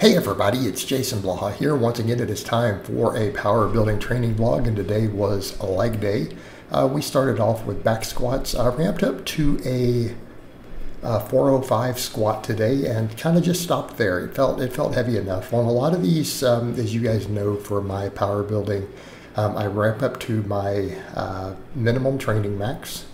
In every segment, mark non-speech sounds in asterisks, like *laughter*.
Hey everybody, it's Jason Blaha here. Once again, it is time for a power building training vlog, and today was a leg day. Uh, we started off with back squats, uh, ramped up to a uh, 405 squat today, and kind of just stopped there. It felt it felt heavy enough. On a lot of these, um, as you guys know, for my power building, um, I ramp up to my uh, minimum training max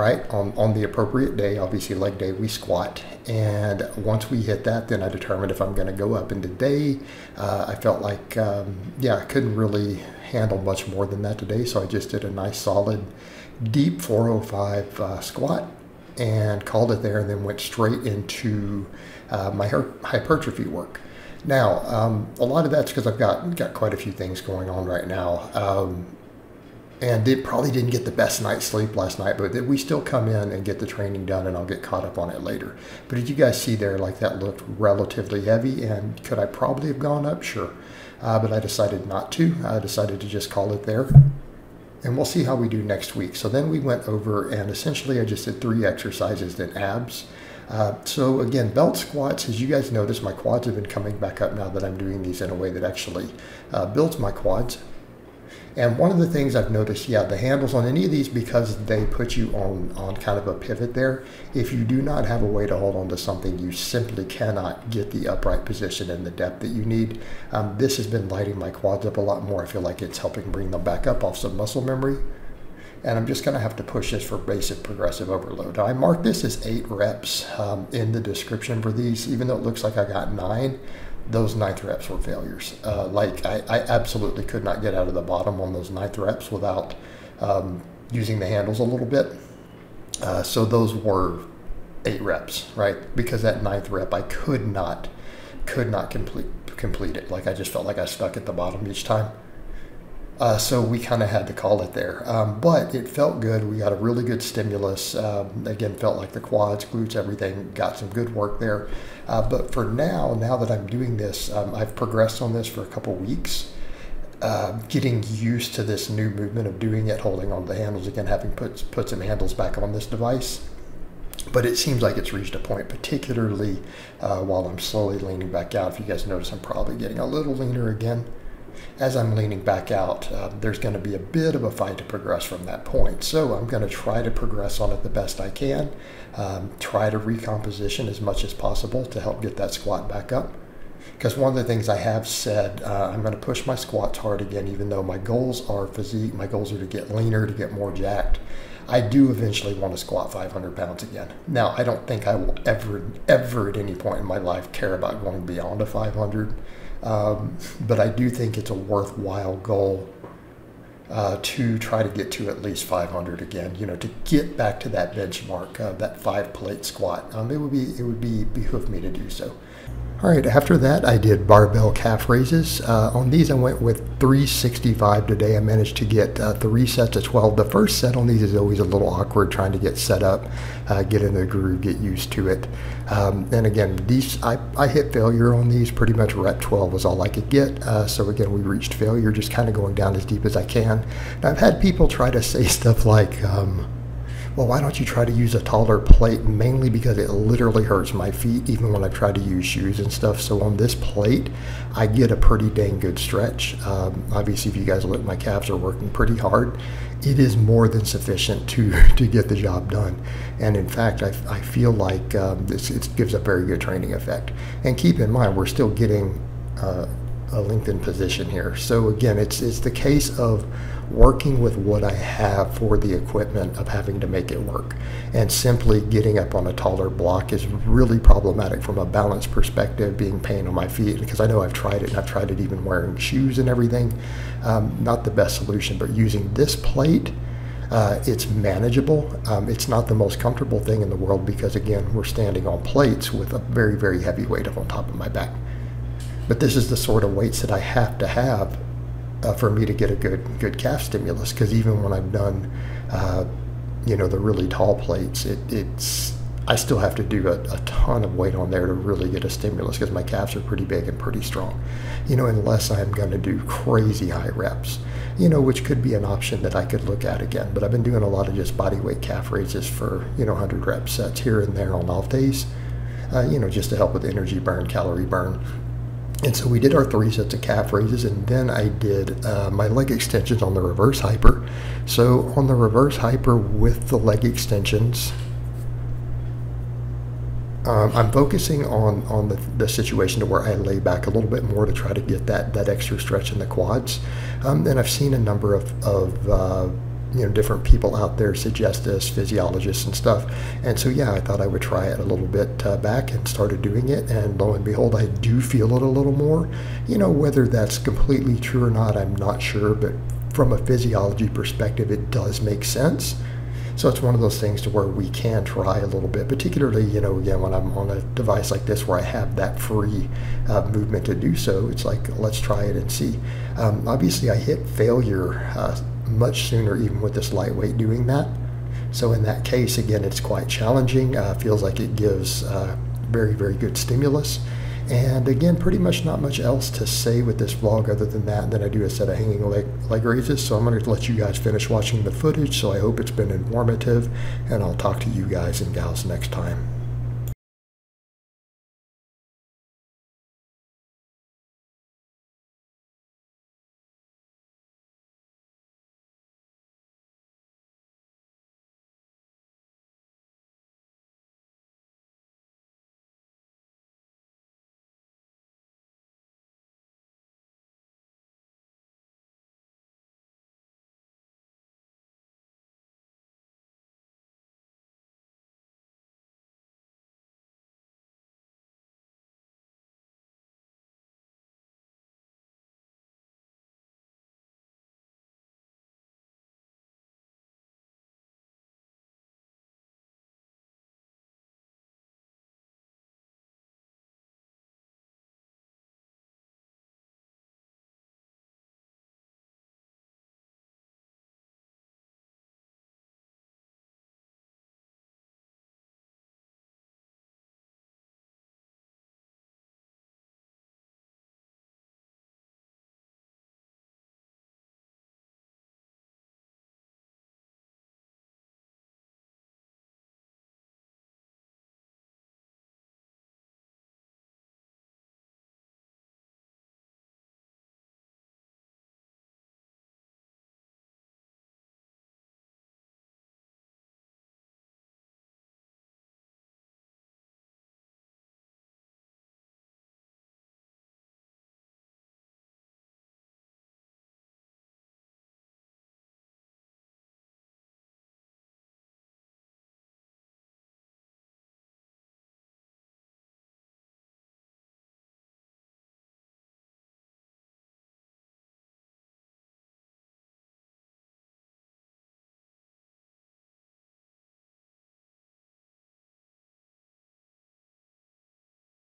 right? On, on the appropriate day, obviously leg day, we squat. And once we hit that, then I determined if I'm going to go up. And today, uh, I felt like, um, yeah, I couldn't really handle much more than that today. So I just did a nice solid deep 405 uh, squat and called it there and then went straight into uh, my hypertrophy work. Now, um, a lot of that's because I've got, got quite a few things going on right now. Um, and did probably didn't get the best night's sleep last night, but we still come in and get the training done, and I'll get caught up on it later. But did you guys see there, like that looked relatively heavy, and could I probably have gone up? Sure, uh, but I decided not to. I decided to just call it there, and we'll see how we do next week. So then we went over, and essentially I just did three exercises, then abs. Uh, so again, belt squats, as you guys notice, my quads have been coming back up now that I'm doing these in a way that actually uh, builds my quads. And one of the things I've noticed, yeah, the handles on any of these, because they put you on, on kind of a pivot there, if you do not have a way to hold on to something, you simply cannot get the upright position and the depth that you need. Um, this has been lighting my quads up a lot more. I feel like it's helping bring them back up off some muscle memory. And I'm just going to have to push this for basic progressive overload. I marked this as eight reps um, in the description for these, even though it looks like I got nine those ninth reps were failures. Uh, like I, I, absolutely could not get out of the bottom on those ninth reps without um, using the handles a little bit. Uh, so those were eight reps, right? Because that ninth rep, I could not, could not complete complete it. Like I just felt like I stuck at the bottom each time. Uh, so we kind of had to call it there. Um, but it felt good. We got a really good stimulus. Um, again, felt like the quads, glutes, everything, got some good work there. Uh, but for now, now that I'm doing this, um, I've progressed on this for a couple weeks. Uh, getting used to this new movement of doing it, holding on the handles again, having put, put some handles back on this device but it seems like it's reached a point, particularly uh, while I'm slowly leaning back out. If you guys notice, I'm probably getting a little leaner again as I'm leaning back out, uh, there's going to be a bit of a fight to progress from that point. So I'm going to try to progress on it the best I can, um, try to recomposition as much as possible to help get that squat back up. Because one of the things I have said, uh, I'm going to push my squats hard again, even though my goals are physique, my goals are to get leaner, to get more jacked. I do eventually want to squat 500 pounds again. Now, I don't think I will ever, ever at any point in my life care about going beyond a 500. Um, but I do think it's a worthwhile goal uh, to try to get to at least 500 again. You know, to get back to that benchmark, uh, that five plate squat. Um, it would be it would be behoove me to do so. All right, after that, I did barbell calf raises. Uh, on these, I went with 365 today. I managed to get uh, three sets of 12. The first set on these is always a little awkward trying to get set up, uh, get in the groove, get used to it. Um, and again, these I, I hit failure on these. Pretty much rep 12 was all I could get. Uh, so again, we reached failure, just kind of going down as deep as I can. Now, I've had people try to say *laughs* stuff like, um, well, why don't you try to use a taller plate? Mainly because it literally hurts my feet, even when I try to use shoes and stuff. So on this plate, I get a pretty dang good stretch. Um, obviously, if you guys look, my calves are working pretty hard. It is more than sufficient to, *laughs* to get the job done. And in fact, I, I feel like um, this it gives a very good training effect. And keep in mind, we're still getting uh, a lengthened position here. So again, it's, it's the case of working with what I have for the equipment of having to make it work. And simply getting up on a taller block is really problematic from a balance perspective, being pain on my feet, because I know I've tried it and I've tried it even wearing shoes and everything. Um, not the best solution, but using this plate, uh, it's manageable. Um, it's not the most comfortable thing in the world because, again, we're standing on plates with a very, very heavy weight up on top of my back. But this is the sort of weights that I have to have uh, for me to get a good good calf stimulus. Because even when I've done, uh, you know, the really tall plates, it, it's I still have to do a, a, ton of weight on there to really get a stimulus because my calves are pretty big and pretty strong. You know, unless I'm going to do crazy high reps, you know, which could be an option that I could look at again. But I've been doing a lot of just body weight calf raises for, you know, 100 rep sets here and there on off days, uh, you know, just to help with energy burn, calorie burn And so we did our three sets of calf raises, and then I did uh, my leg extensions on the reverse hyper. So on the reverse hyper with the leg extensions, um, I'm focusing on on the, the situation to where I lay back a little bit more to try to get that that extra stretch in the quads. Um, and I've seen a number of, of uh, you know different people out there suggest this, physiologists and stuff. And so yeah, I thought I would try it a little bit uh, back and started doing it. And lo and behold, I do feel it a little more. You know whether that's completely true or not, I'm not sure, but from a physiology perspective, it does make sense. So it's one of those things to where we can try a little bit, particularly, you know, again, when I'm on a device like this where I have that free uh, movement to do so, it's like, let's try it and see. Um, obviously, I hit failure uh, much sooner, even with this lightweight doing that. So in that case, again, it's quite challenging. Uh, feels like it gives uh, very, very good stimulus. And again, pretty much not much else to say with this vlog other than that. Then I do a set of hanging leg, leg raises. So I'm going to let you guys finish watching the footage. So I hope it's been informative. And I'll talk to you guys and gals next time.